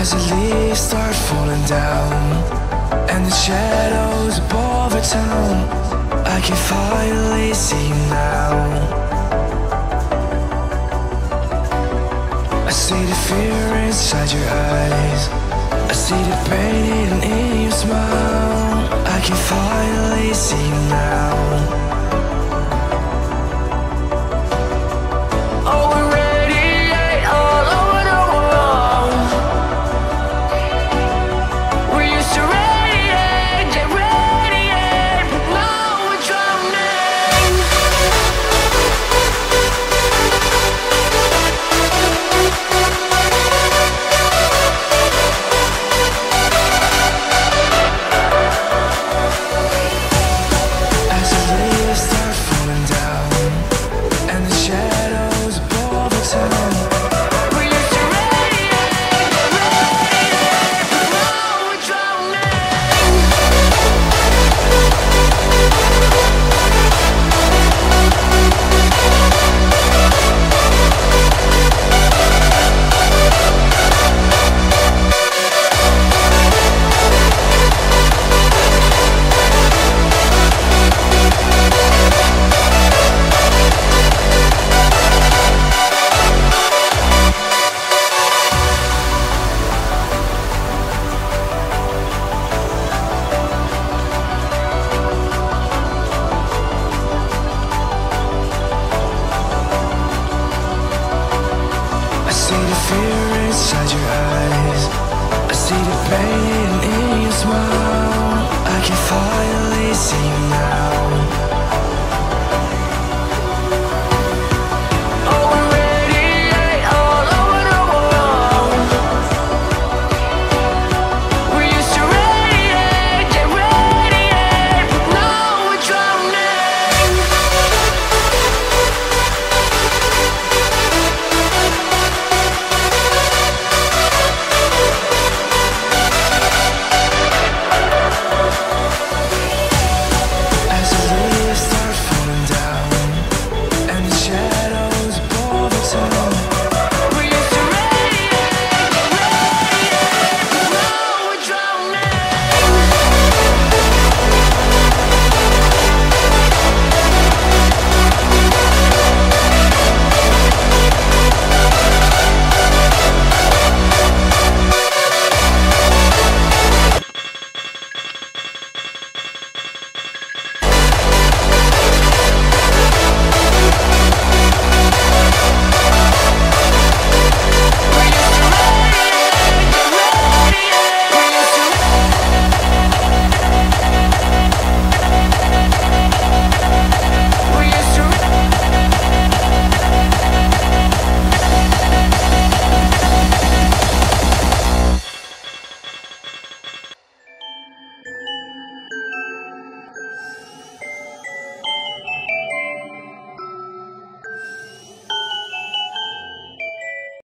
As the leaves start falling down And the shadows above the town I can finally see now. I see the fear inside your eyes. I see the pain in your smile. I can finally see fear inside your eyes. I see the pain in your smile I can finally see you